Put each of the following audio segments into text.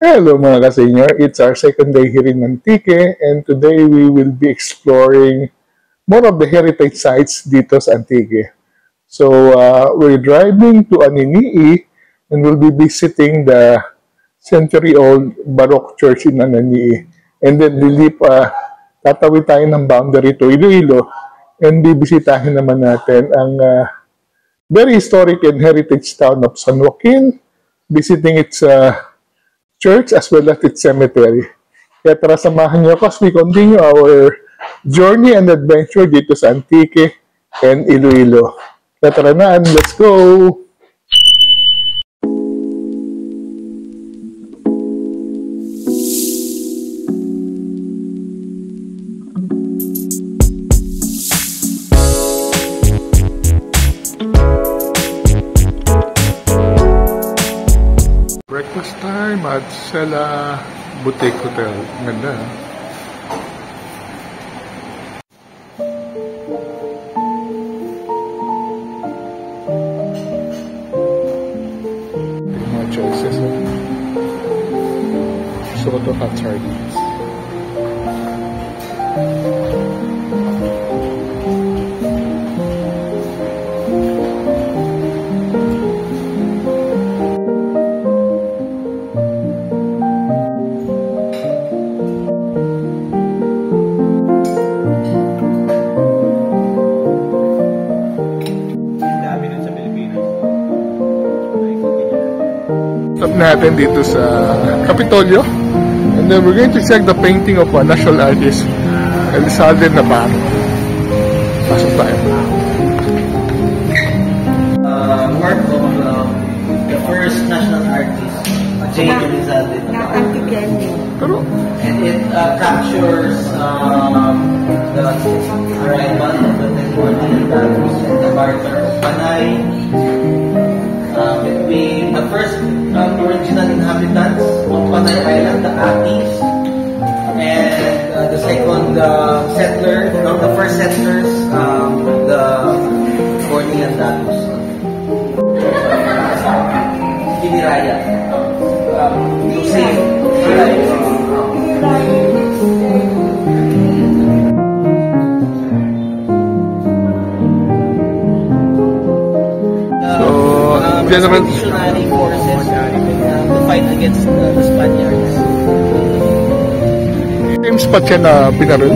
Hello mga ka-senior, it's our second day here in Antique and today we will be exploring more of the heritage sites dito sa Antique. So uh, we're driving to Aninii and we'll be visiting the century-old Baroque church in Aninii. And then lilip, uh, tatawid tayo ng boundary to Iloilo and bibisitahin naman natin ang uh, very historic and heritage town of San Joaquin, visiting its uh, church as well as its cemetery. Kaya tara samahan niyo ako as we continue our journey and adventure dito sa Antique and Iloilo. Kaya tara na and let's go! At Sela Boutique Hotel. Ganda. Natin dito sa Capitolio. And then we're going to check the painting of a national artist, Elizalde Navarro. Pasok tayo. Uh, work of uh, the first national artist, J. Elizalde. Antiqueño. Pero, And it uh, captures inhabitants Panay Island, the Atis, and uh, the second uh, settler, no, the first settlers, um, the Bornean Datus. Kiniraya. Um, Kiniraya. So, diyan naman- Missionary forces uh, fight against uh, the Spaniards. same spot siya na binaril.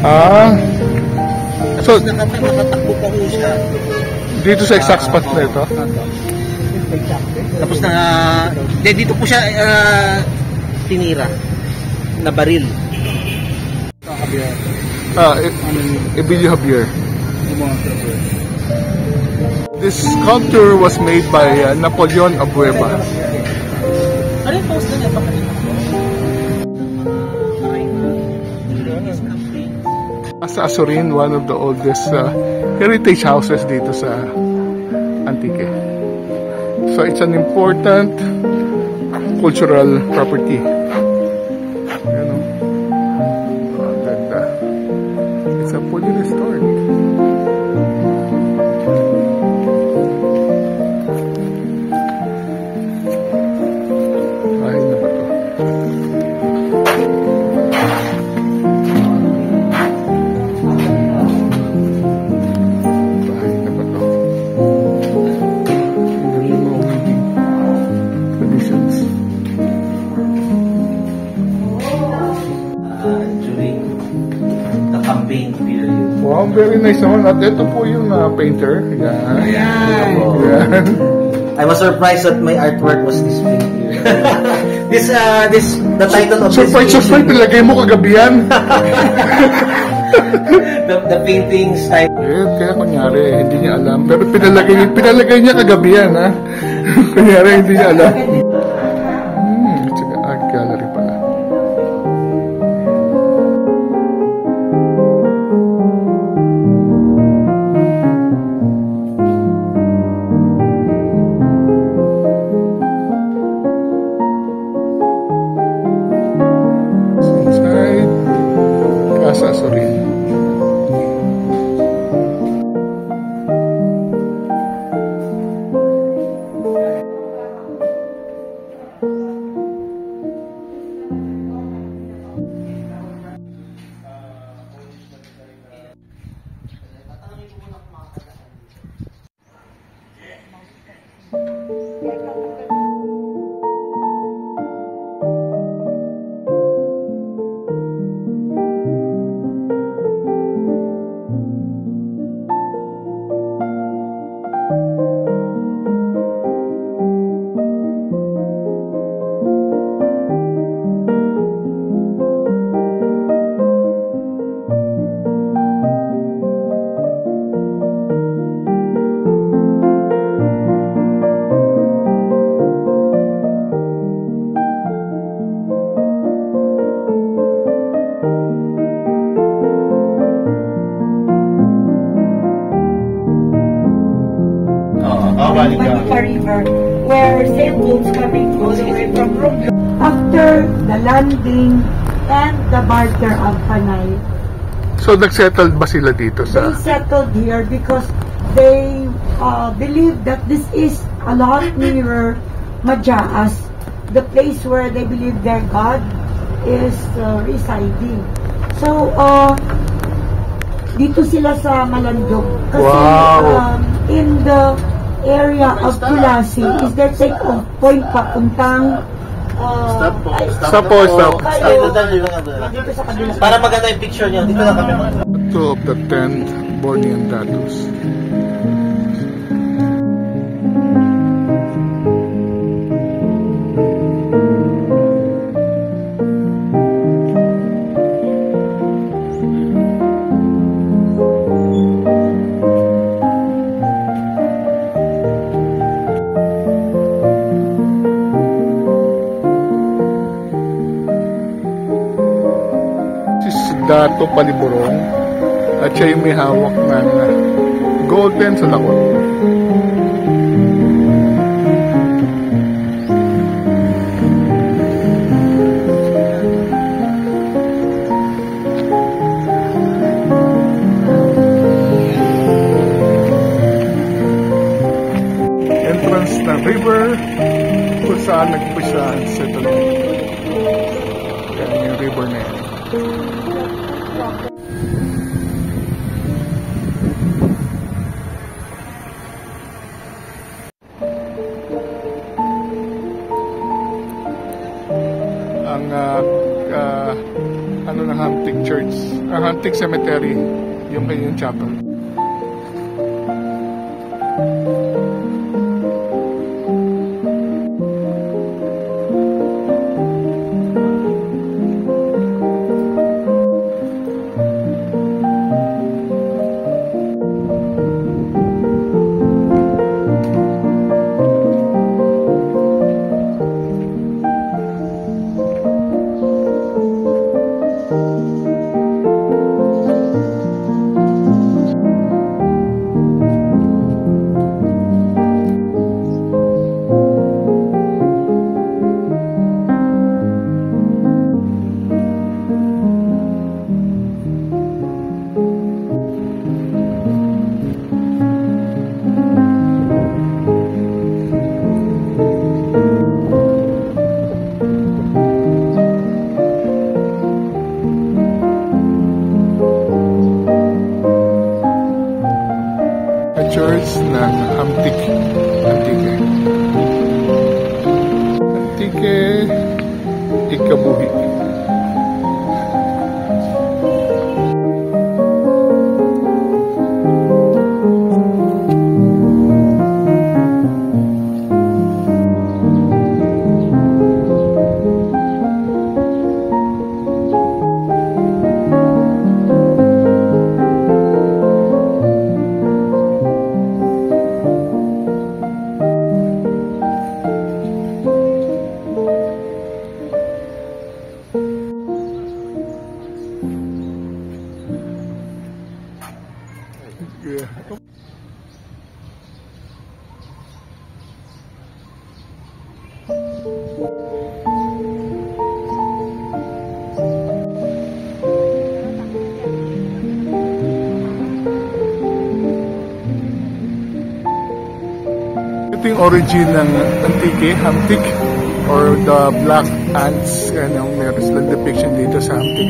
Ah, so, Nakata- Nakatakbo pa ho siya. dito sa exact spot na ito. Tapos na, de, dito po siya uh, tinira. Na baril. Ah, e- Emilio Javier. This sculpture was made by uh, Napoleon Abueva. Ano yung post na niya pa kanina? Sa Azurin, one of the oldest uh, heritage houses dito sa Antique. So it's an important cultural property. Naman. At ito po yung uh, painter. Yan. Ayan. Yan. I was surprised that my artwork was displayed here. this, uh, this, the title of Surprise, this surprise, painting, nilagay mo kagabi yan. the, the painting's title, Eh, kaya kunyari, hindi niya alam. Pero pinalagay, pinalagay niya kagabi yan, ha? kunyari, hindi niya alam. Landing, and the barter of Panay. So, nagsettled ba sila dito They sa... settled here because they uh, believe that this is a lot nearer Majaas, the place where they believe their God is uh, residing. So, uh, dito sila sa Malandog. Kasi Wow. um, in the area of Kulasi is their take off point papuntang Stop po. ay, Stop po, stop. Stop, dito sa kabila. Para maganda yung picture niyo, dito lang kami. Two of the ten Bornean tattoos. Dato Paliburong at siya yung may hawak ng golden sa lakot. Entrance ng river kung saan nagpisa ang settlement. Yan yung river na yan. Ah, ah, ano ng Hunting Church, ang Hunting Cemetery, yung kanyang chapel. Origin ng Antique, Hamtik, or the Black Ants. Ano, meron silang depiction dito sa Hamtik.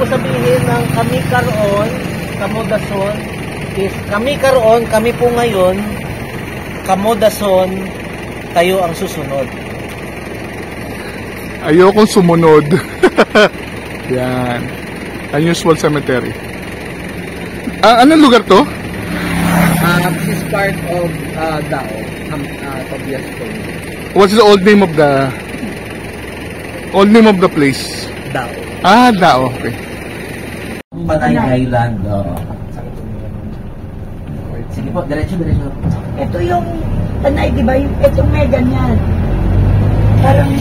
Ko sabihin ng kami karoon, kamodason, is kami karoon, kami po ngayon, kamodason, kayo ang susunod. Ayokong sumunod. Yan. Unusual cemetery. Ah, anong lugar to? Uh, this is part of uh, Dao, um, uh, Tobias Stone. What's the old name of the old name of the place? Dao. Ah, Dao. Okay. Panay Island. Oh. Sige po, diretso, diretso. Ito yung, tanay, di ba? Yung, itong may ganyan. Parang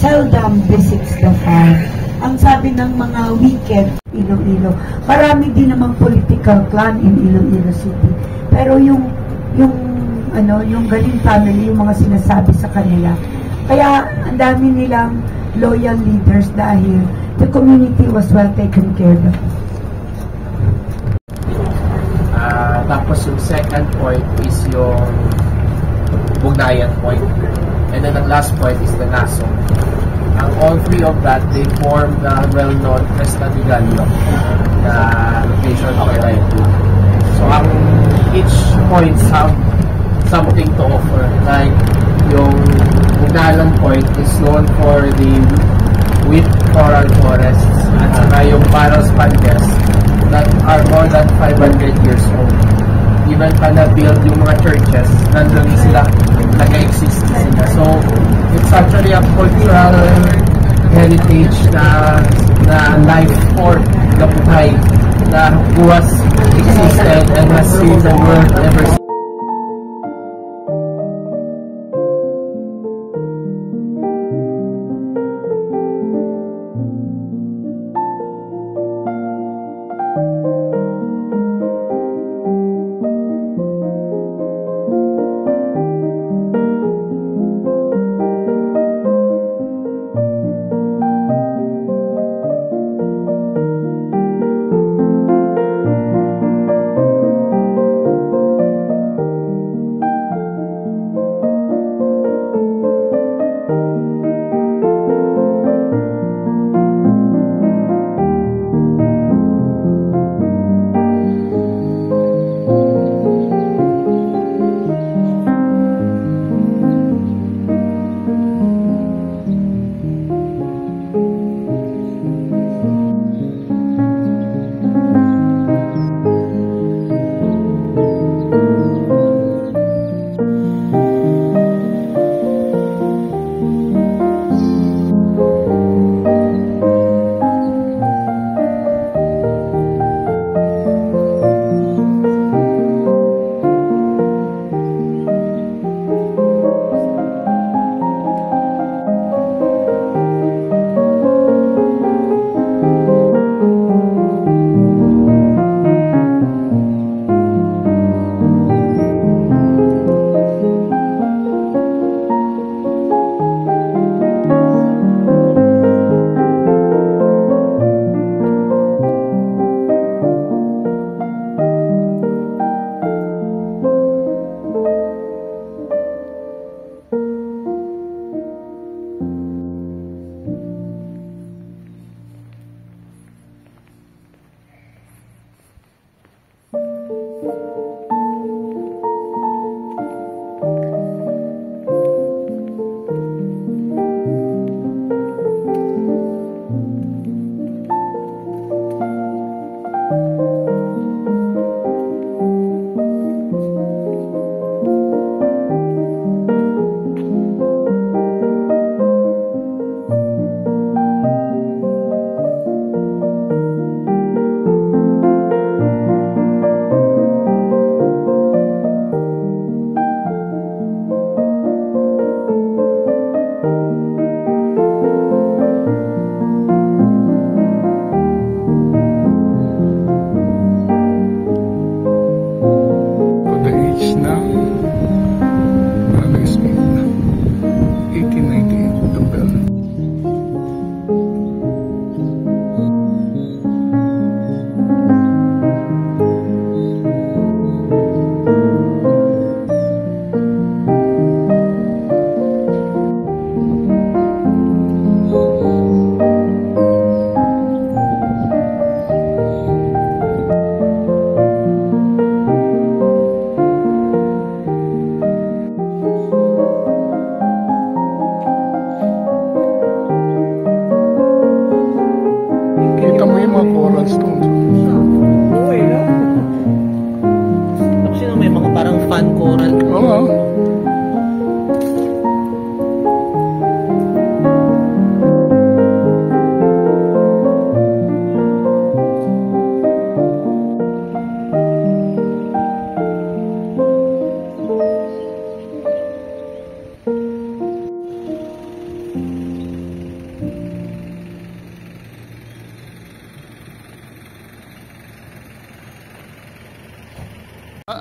seldom visits the farm. Ang sabi ng mga weekend, Iloilo, marami din namang political clan in Iloilo City. Pero yung, yung, ano, yung galing family, yung mga sinasabi sa kanila. Kaya, ang dami nilang loyal leaders dahil the community was well taken care of. Ah, tapos yung second point is yung Bugnayan point. And then the last point is the Naso. Ang all three of that, they form the well-known Cresta de Gallo na location for right So ang each points have something to offer. Like yung Bugnayan point is known for the wheat coral forests at saka yung Barros Pandes that are more than 500 years old. Even pa na-build yung mga churches, nandun sila, nag-exist sila. So, it's actually a cultural heritage na na life form na buhay na who has existed and has seen the world ever since.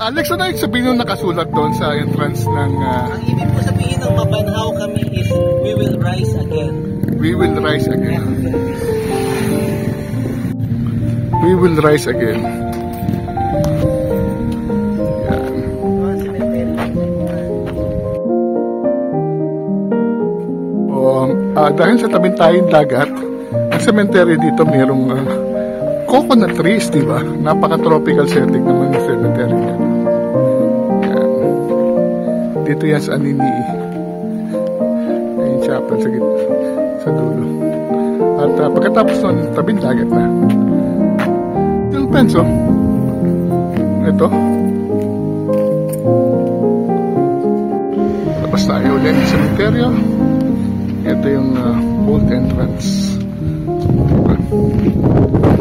Alex, ano yung sabihin nung nakasulat doon sa entrance ng ah, Ang ibig po sabihin ng mabanhaw kami is we will rise again. We Will Rise Again? We Will Rise Again. Yan. O, ah, dahil sa tabing tayong dagat, ang cemetery dito mayroong ah, coconut trees, di ba? Napaka-tropical setting naman ng cemetery niya. Dito yan sa Anini. Yung chapel sa gitna, sa dulo. At ah, pagkatapos nun, tabing dagat na. Yung penso, ito. Labas tayo ulit ng cemetery. Ito yung uh, old entrance. Diba?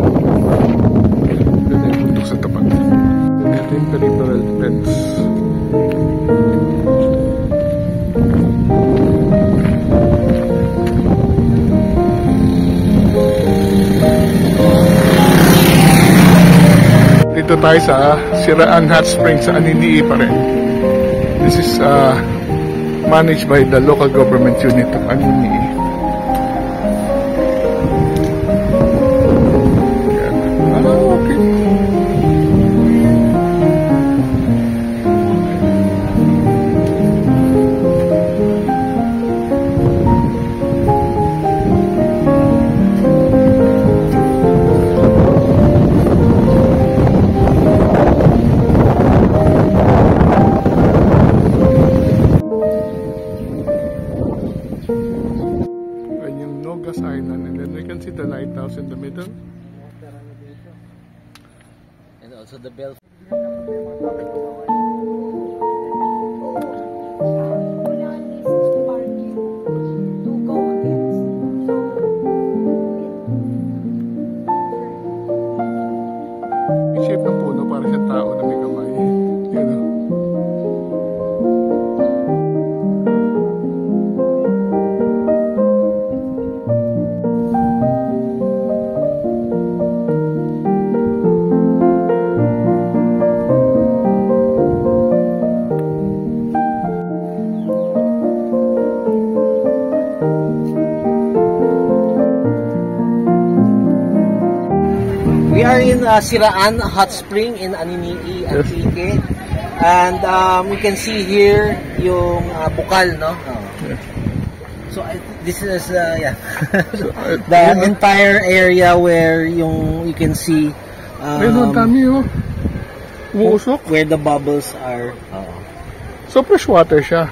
Dito tayo sa Siraan Hot Springs sa Aninii pa rin. This is uh, managed by the local government unit of Anini. Are in uh, Siraan Hot Spring in Aninii, Antique. And um, we can see here yung uh, bukal, no? So I, this is uh, yeah. the oh. entire area where yung you can see um, dami oh. Umuusok. where the bubbles are. Oo. So fresh water siya.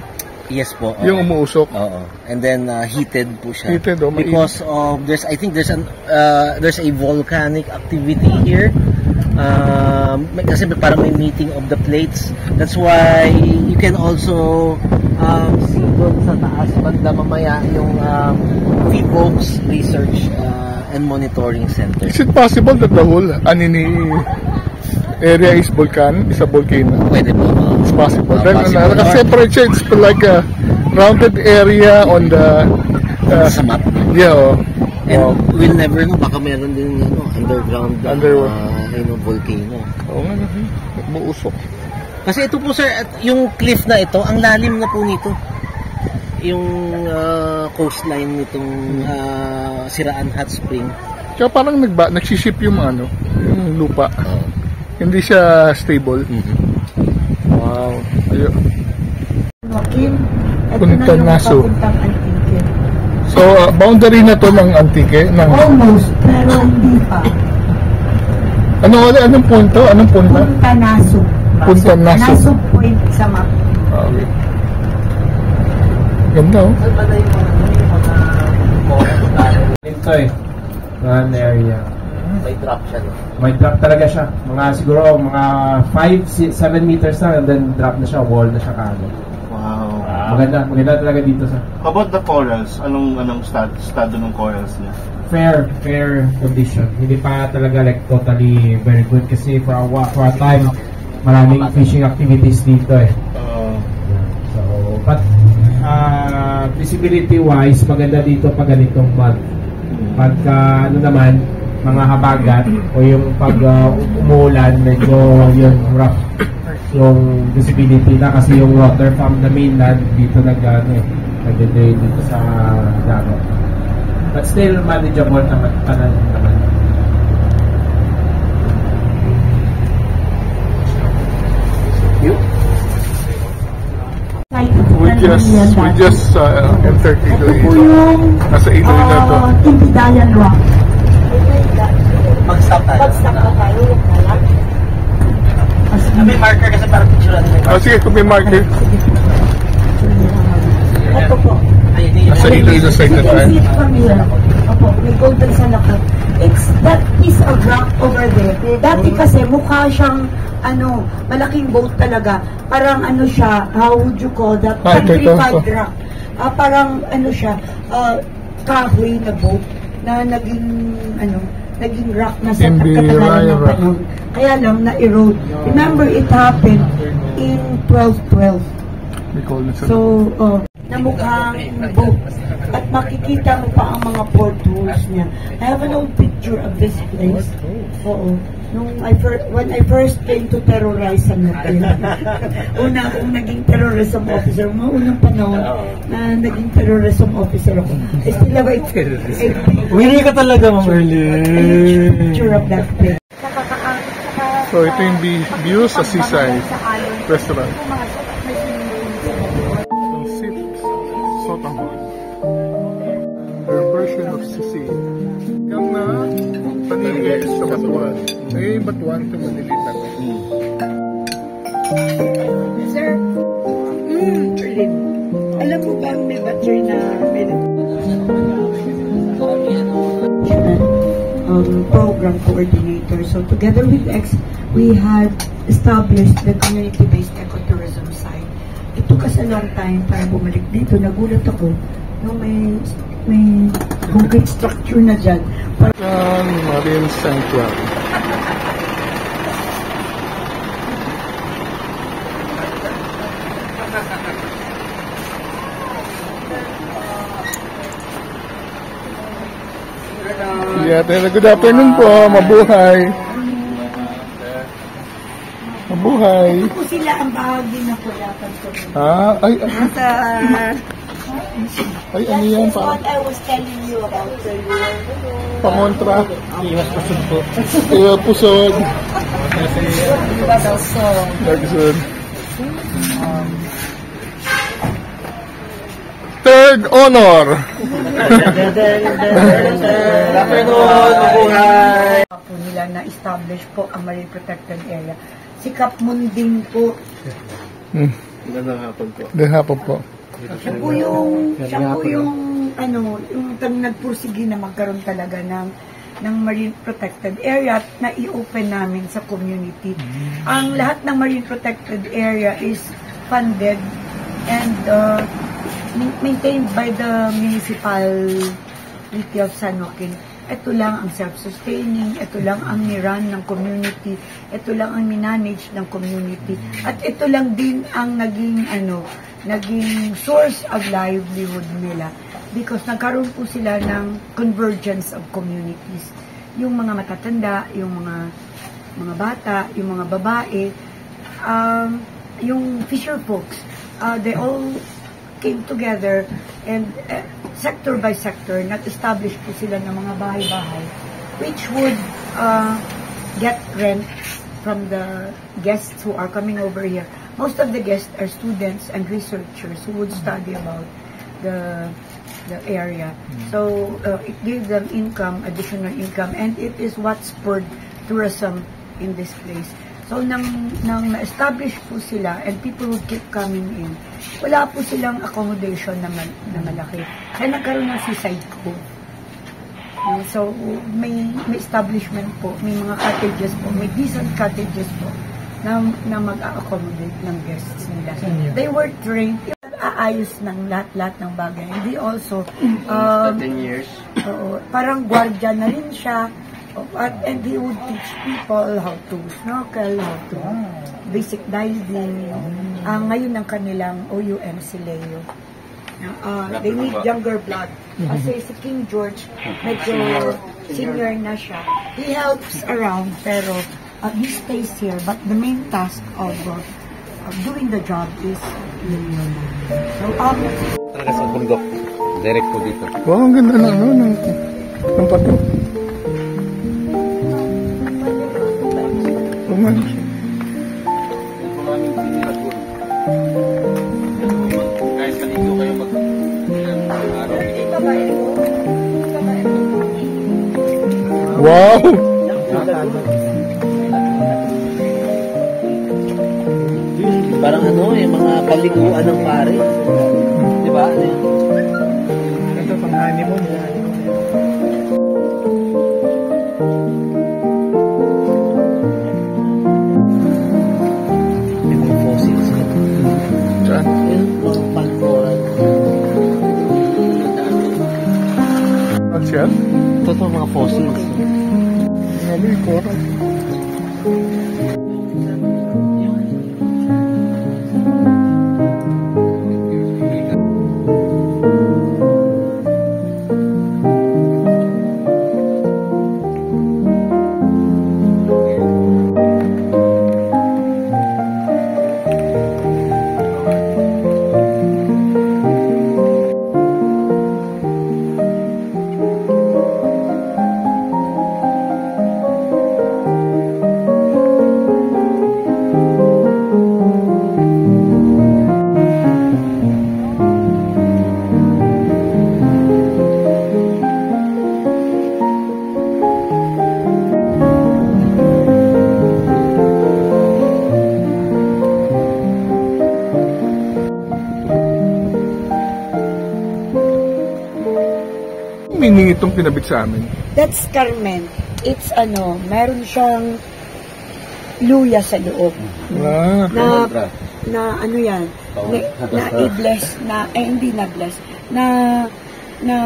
Yes po. oo. Yung umuusok. Oo. And then uh, heated po siya. Heated, oh. Because of there's I think there's an uh, there's a volcanic activity here. Um, may- kasi may- parang may meeting of the plates. That's why you can also um, see doon sa taas banda mamaya yung um, VBOX Research uh, and Monitoring Center. Is it possible that the whole Anini area is volcan? Is a volcano? Pwede po. oo. It's possible. Oh, Then possible. uh, naka-separate siya. It's like a rounded area on the... Uh, sa map. yeah, oh. And Wow. we'll never know, baka meron din ano, underground uh, Underworld. you know, volcano. Oo nga, no? umuusok. Kasi ito po sir, at yung cliff na ito, ang lalim na po nito. Yung ah, coastline nitong ah, Siraan Hot Spring. Kaya parang nagba, nagsiship yung ano, yung lupa. Hindi siya stable. Wow. Ayun. Joaquin, ito Punta na Naso. So, uh, boundary na to ng Antique. Ng, Almost, pero hindi pa. ano, ano, anong punto? Anong punta? Punta Naso. Punta Naso. Naso point sa map. Okay. Ganda oh. Ito eh. One area. May drop siya no? May drop talaga siya. Mga siguro mga 5, 7 meters na and then drop na siya, wall na siya kaagad. Wow. Maganda, maganda talaga dito sa How about the corals? Anong anong stat, estado ng corals niya? fair, fair condition. Hindi pa talaga like totally very good kasi for a, for a time maraming fishing activities dito eh. Uh, So, but uh, visibility wise, maganda dito pag ganitong month. Pagka ano naman, mga habagat o yung pag uh, umuulan, medyo yung rough yung visibility na kasi yung water from the mainland dito nag ano, eh, nagde-drain dito sa dagat. But still manageable naman pa naman. We just, we just uh, entered Ito Iloilo. po yung Nasa Iloilo na to. uh, Timbidayan Rock. Mag-stop tayo. Mag-stop na tayo. yung kalat. Ah, May marker kasi para picture natin. Oh, sige, kung may marker. Ito po. Ay, hindi. Nasa Iloilo side na You tayo. can see it from here. Opo, may golden sa lakat. It's, that is a rock over there. Dati kasi mukha siyang, ano, malaking boat talaga. Parang ano siya, how would you call that? Ah, ito, ito, rock. Ah, parang ano siya, ah, kahoy na boat na naging, ano, naging rock na sa Raya ng panahon. Kaya lang na-erode. Remember, it happened in 1212. We call this a- So, uh, na mukhang boat. At makikita mo pa ang mga port holes niya. I have an old picture of this place. Oo. Nung I first, when I first came to terrorize San Miguel. Una akong naging terrorism officer. Mga unang panahon na naging terrorism officer ako. I still have a, a, Winnie ka talaga, Ma'am a picture of that place. So, ito yung vi- view sa seaside restaurant. Panigay sa batuan. Eh, batuan ito manilitan. Sir, mm, Lynn, alam mo ba may battery na um, program coordinator. So together with X, we had established the community-based ecotourism site. It took us a long time para bumalik dito. Nagulat ako nung may may concrete structure na dyan. Ang Marine Sanctuary. Yeah, good afternoon po. Mabuhay. Mabuhay. po sila ang bahagi ng Kulakan Community. Ah, ay, ay, Sa, ay, ano yan? Pa, I was telling you about the pangontra. Iwas pasod po. Kaya pusod. So, Nagsun. Third honor. Afternoon, mabuhay. po nila na-establish po ang Marine Protected Area. Si Cap Munding po, Hmm. Magandang hapon po. Then hapon po. Siya po yung, siya po yung, ano, yung nagpursige na magkaroon talaga ng ng Marine Protected Area at na i-open namin sa community. Ang lahat ng Marine Protected Area is funded and uh, ma- maintained by the municipality of San Joaquin. Ito lang ang self-sustaining, ito lang ang niran ng community, ito lang ang minanage ng community, at ito lang din ang naging, ano, naging source of livelihood nila because nagkaroon po sila ng convergence of communities. Yung mga matatanda, yung mga mga bata, yung mga babae, um, yung fisher folks, uh, they all came together and uh, sector by sector, nag-establish po sila ng mga bahay-bahay which would uh, get rent from the guests who are coming over here. Most of the guests are students and researchers who would study about the the area. So uh, it gave them income, additional income, and it is what spurred tourism in this place. So nang nang na-establish po sila and people would keep coming in, wala po silang accommodation na, mal- na malaki. Kaya nagkaroon ng seaside co. Uh, So, may, may establishment po, may mga cottages po, may decent cottages po na, na mag-accommodate ng guests nila. They were trained, aayos ng lahat-lahat ng bagay. Hindi also, um, 10 years. oo, parang gwardiya na rin siya. At, and he would teach people how to snorkel, how to basic diving. Ang ngayon ng kanilang OUM si Leo. Uh, they need younger blood. Kasi si King George, medyo senior na siya. He helps around, pero uh, he stays here. But the main task of, uh, of doing the job is yun yun. So, um, Talaga sa bundok. Direct po dito. Wow, ang ganda na, ano, ng, ng pato. Romantic. Kahit maligo kayo ilang araw. Wow! Parang ano, yung mga paliguan ng pare. Di ba? Ano yun? Ito pang honeymoon. May mga fossils. Saan? Yung mga kinabit sa amin. that's Carmen. It's ano, meron siyang luya sa loob. Ah, na na ano yan na, na i-bless na eh hindi na bless na na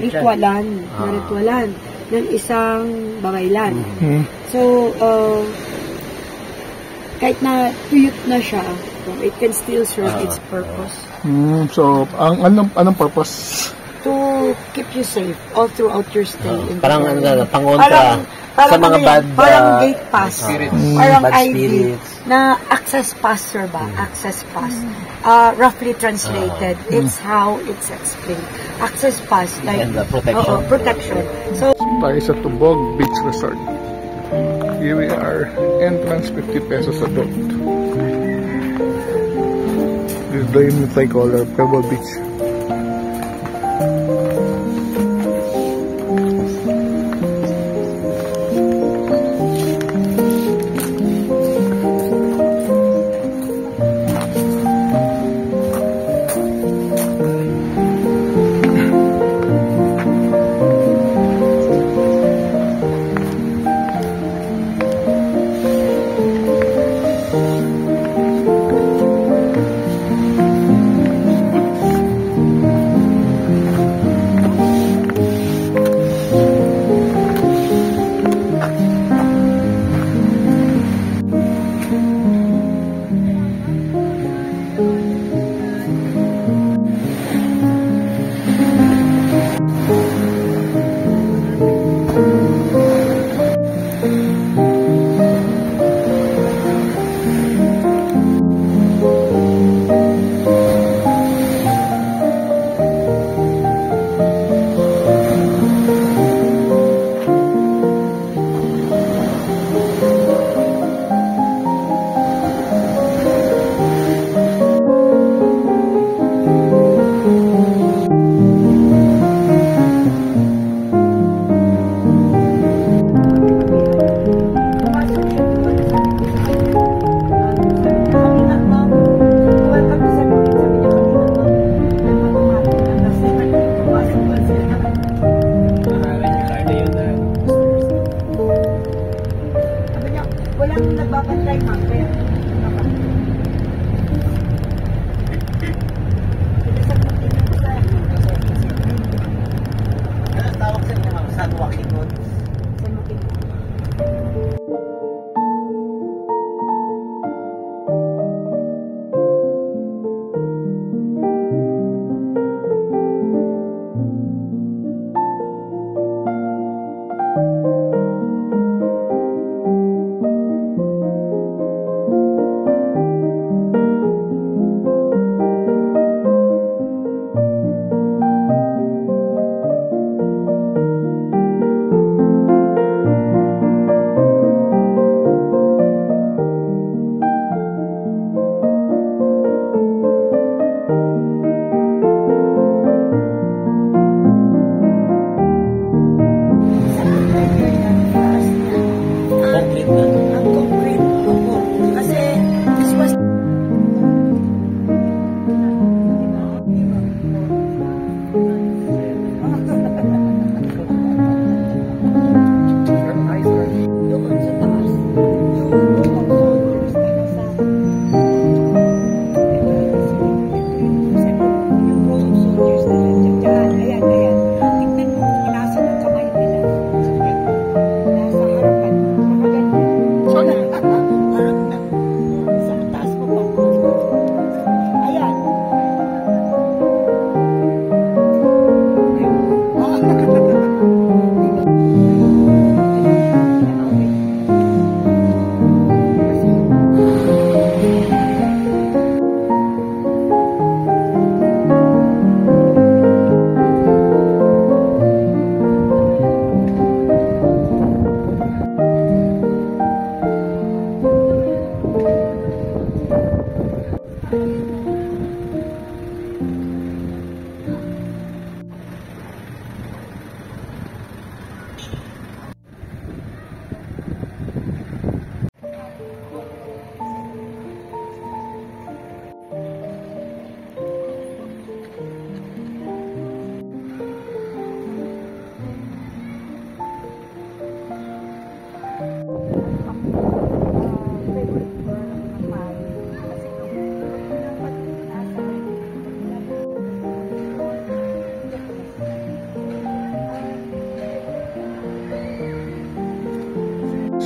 ritualan na ritualan ng isang babaylan hmm. so uh, kahit na tuyot na siya it can still serve its purpose Hmm, so, ang anong, anong purpose? You safe all throughout your stay in the Parang ano na, pangontra parang sa mga ano yan, bad, parang uh, gate pass spirits. parang Bad ID spirits. na access pass sir ba access pass uh, roughly translated it's how it's explained access pass like And the protection. Oo, protection so Tayo sa Tubog Beach Resort. Here we are. Entrance 50 pesos adult. This is the multicolor Pebble Beach.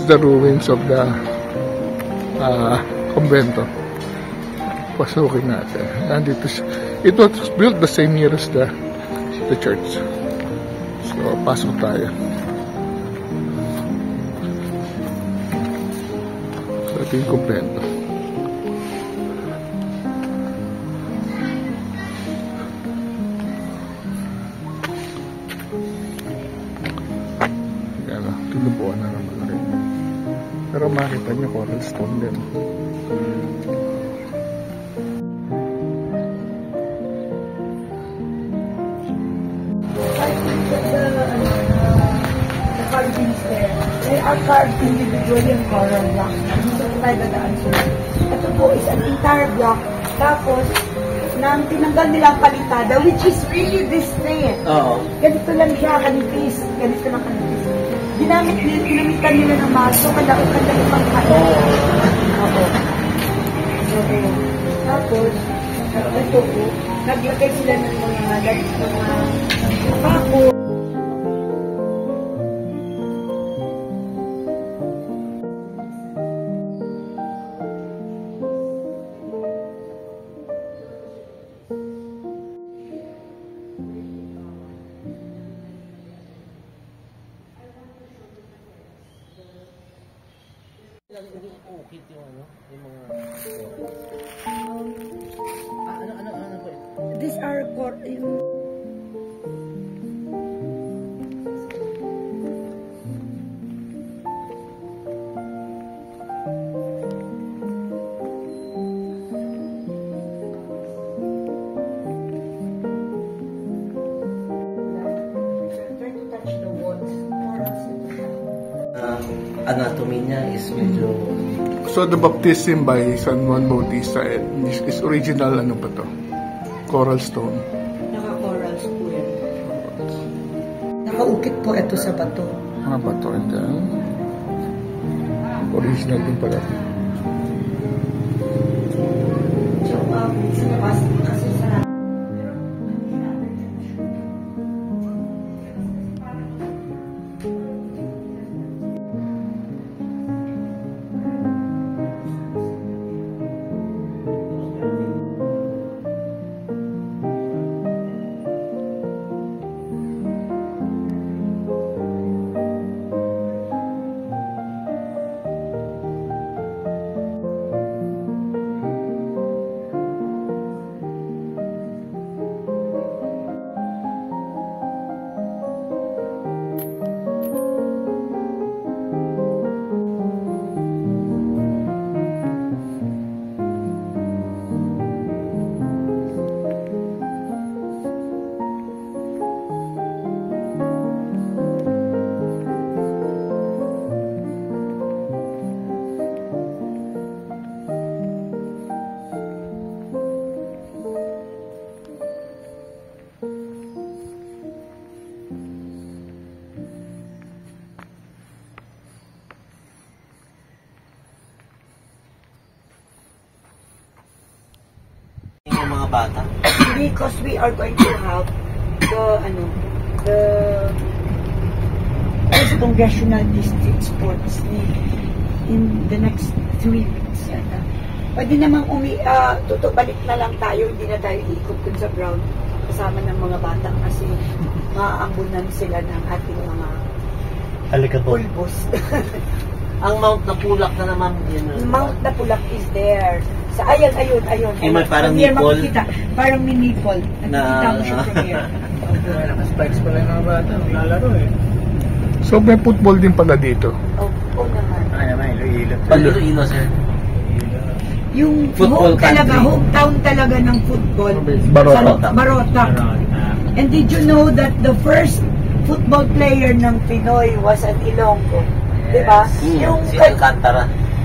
The ruins of the uh, convento. Pasukin natin. Nandito siya. It was built the same year as the, the church. So, pasok tayo. So, ito yung convento. Makita niyo coral stone din. there. They are carved individually in coral block. Dito po tayo dadaan sila. Ito po is an entire block. Tapos, nang tinanggal nila ang palitada, which is really this thing. Oo. Ganito lang siya, kanipis. Ganito lang kanipis. Ginamit nila, ginamitan nila ng maso, kala o kala pang kain. Oo. So, ayun. Tapos, ito naglagay sila ng mga, mga, mga So the baptism by San Juan Bautista eh, is, is original ano ba to? Coral stone. Naka-corals po yan. Nakaukit po ito sa bato. Mga bato and then original din pala. So, um, sa labas, bata. because we are going to have the ano the first congressional district sports league in the next three weeks yata. Pwede namang umi, uh, balik na lang tayo, hindi na tayo ikot dun sa ground kasama ng mga bata kasi maaambunan sila ng ating mga Halika po. pulbos. Ang Mount Napulak na naman yun. Mount Napulak is there. Sa ayun, ayun, ayun. Eh, may parang here nipple. makikita. Parang may nipple. Nakikita mo siya from here. Naka-spikes pala yung mga bata, naglalaro eh. So may football din pala dito. Oh, oh naman. Ay naman, ilo-ilo. Pag-Iloilo, sir. Yung Football home talaga, country. hometown talaga ng football. Barota. Sa Barota. And did you know that the first football player ng Pinoy was at Ilonggo? Diba? Hmm, Yung, si Alcantara.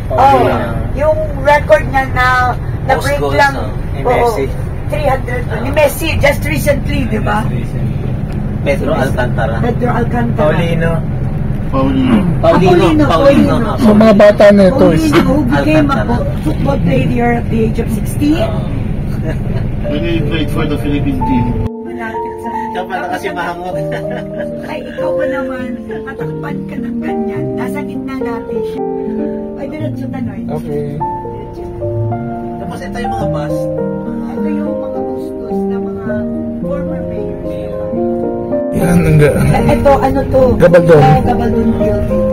oh, yung record niya na na Most break goals, lang. oh, ni Messi. 300. Ni Messi, just recently, diba? Pedro Alcantara. Pedro Alcantara. Paulino. Paulino. Paulino, Paulino. Paulino. Paulino. So mga bata na ito is Paulino, who became a Alcantara. football player at the age of 16. Oo. When he played for the Philippine team. Pala kasi mahangot. Ay, ikaw ba naman, matakpan ka ng ganyan. Nasa gitna natin siya. Ay, diretso tanoy. Okay. Diretso. Tapos ito yung mga bus. Ito yung mga gustos na mga former mayors. Yan, ang ga- Eh, Ito, ano to? Gabaldon. Gabaldon building.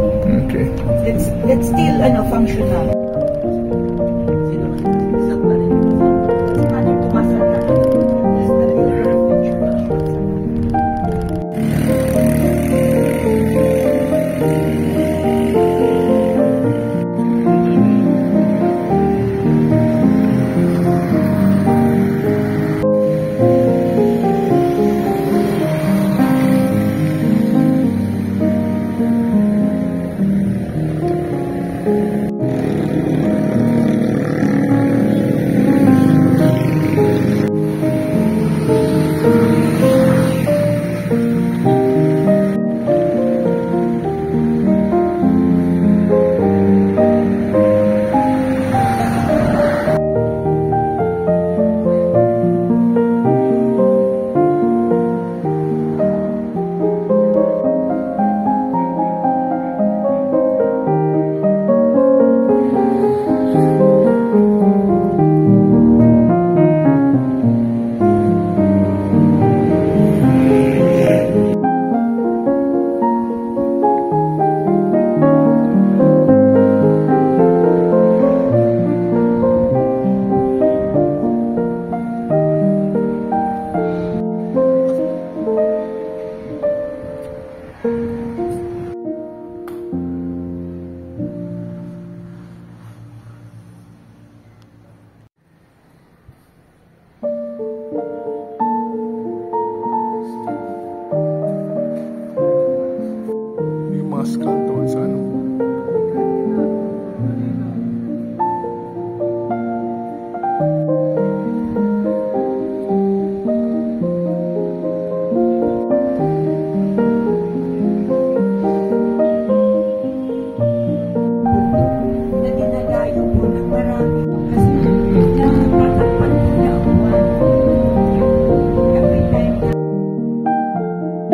Okay. That's, that's still, ano, functional.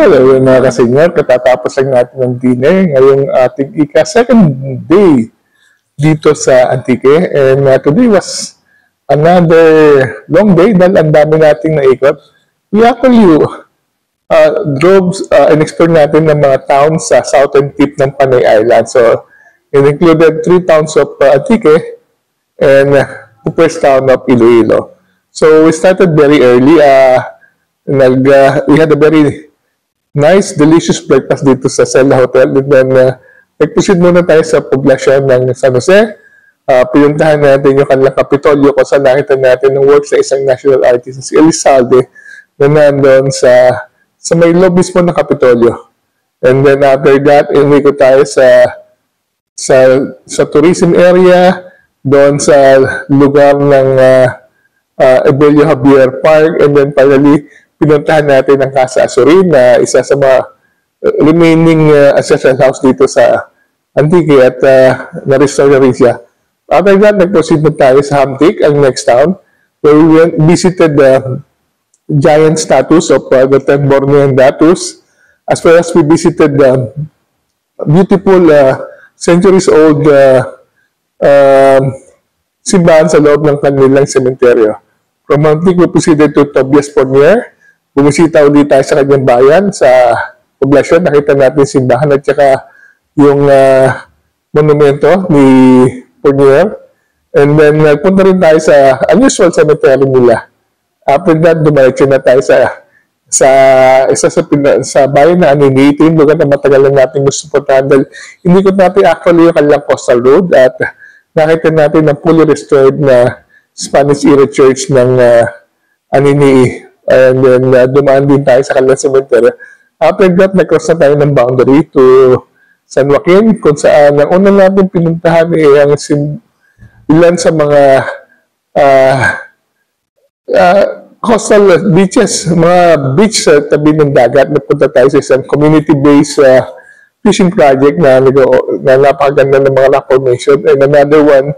Hello mga kasenyor, katatapos lang natin ng dinner ngayong ating ika-second day dito sa Antique. And uh, today was another long day dahil ang dami nating naikot. We actually uh, drove uh, and explored natin ng mga towns sa southern tip ng Panay Island. So, it included three towns of uh, Antique and uh, first town of Iloilo. So, we started very early. Uh, nag, uh, we had a very nice, delicious breakfast dito sa Sela Hotel. And then, uh, nag-proceed muna tayo sa poblasyon ng San Jose. Uh, pinuntahan natin yung kanilang kapitolyo kung saan nakita natin ng work sa isang national artist, si Elizalde, na nandun sa, sa may loob mismo ng kapitolyo. And then after that, inuwi ko tayo sa sa sa tourism area, doon sa lugar ng uh, uh, Evelio Javier Park, and then finally, pinuntahan natin ang Casa Azurin na isa sa mga uh, remaining uh, ancestral house dito sa Antique at uh, na-restore na rin siya. After that, nag-proceed na tayo sa Hamtik, ang next town, where we visited the giant statues of uh, the ten Bornean Datus, as well as we visited the beautiful uh, centuries-old uh, um, simbahan sa loob ng kanilang sementeryo. From Hamtik, we proceeded to Tobias Pornier. Bumisita ulit tayo sa kanyang bayan, sa poblasyon. Nakita natin simbahan at saka yung uh, monumento ni Pornier. And then, nagpunta rin tayo sa unusual cemetery nila. After that, dumiretso na tayo sa sa isa sa, pina, sa bayan na Anini. Ito yung lugar na matagal lang natin gusto puntahan dahil hindi ko natin actually yung kanilang coastal road at nakita natin ang fully restored na Spanish era church ng uh, Anini. And then, uh, dumaan din tayo sa kanilang cemetery. After that, nag-cross na tayo ng boundary to San Joaquin, kung saan ang una natin pinuntahan ay ang sim- ilan sa mga uh, uh, coastal beaches, mga beach sa tabi ng dagat. Napunta tayo sa isang community-based uh, fishing project na, na napakaganda ng mga rock formation. And another one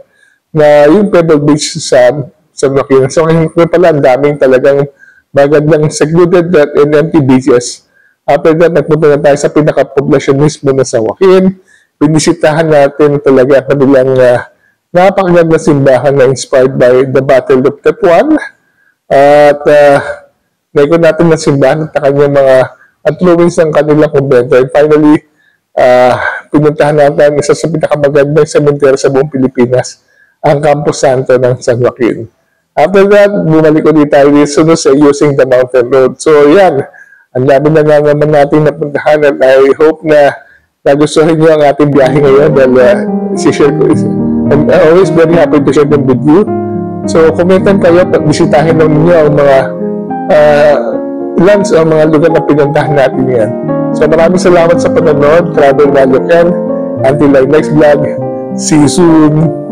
na yung Pebble Beach sa San Joaquin. So, ngayon pala, ang daming talagang magandang secluded and empty beaches. After that, nagpunta na tayo sa pinaka-poblasyon mismo na sa Joaquin. Binisitahan natin talaga ang kanilang uh, napakaganda simbahan na inspired by the Battle of Tepuan. At uh, naikot natin ng simbahan at kanyang mga at influence ng kanilang kumbento. And finally, uh, pinuntahan natin isa sa pinakamagandang cemetery sa buong Pilipinas, ang Campo Santo ng San Joaquin. After that, bumalik ulit tayo dito sa using the mountain road. So, yan. Ang dami na nga naman natin napuntahan at I hope na nagustuhan niyo ang ating biyahe ngayon dahil uh, si-share ko is I'm always very happy to share them with you. So, komentan kayo at bisitahin lang ninyo ang mga uh, ilan sa mga lugar na pinuntahan natin yan. So, maraming salamat sa panonood. Travel Magic Until our next vlog, see you soon!